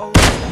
oh.